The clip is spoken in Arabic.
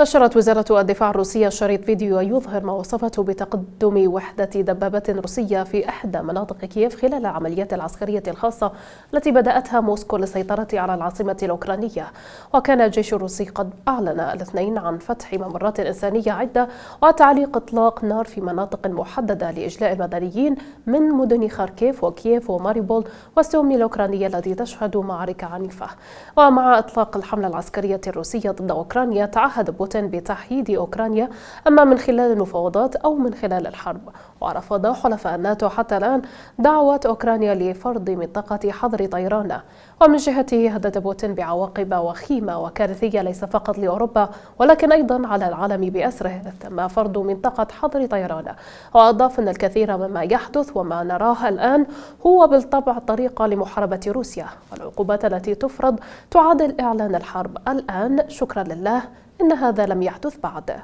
نشرت وزارة الدفاع الروسية شريط فيديو يظهر ما وصفته بتقدم وحدة دبابات روسية في إحدى مناطق كييف خلال العمليات العسكرية الخاصة التي بدأتها موسكو للسيطرة على العاصمة الأوكرانية. وكان الجيش الروسي قد أعلن الاثنين عن فتح ممرات إنسانية عدة وتعليق إطلاق نار في مناطق محددة لإجلاء المدنيين من مدن خاركيف وكييف وماريبول والسومي الأوكرانية التي تشهد معارك عنيفة. ومع إطلاق الحملة العسكرية الروسية ضد أوكرانيا تعهد بوتين بتحييد أوكرانيا أما من خلال المفاوضات أو من خلال الحرب. ورفض حلفاء الناتو حتى الآن دعوة أوكرانيا لفرض منطقة حظر طيران. ومن جهته هدد بوتين بعواقب وخيمة وكارثية ليس فقط لأوروبا ولكن أيضا على العالم بأسره. تم فرض منطقة حظر طيران. وأضاف أن الكثير مما يحدث وما نراه الآن هو بالطبع طريقة لمحاربة روسيا. والعقوبات التي تفرض تعادل إعلان الحرب الآن. شكرا لله. إن هذا لم يحدث بعد.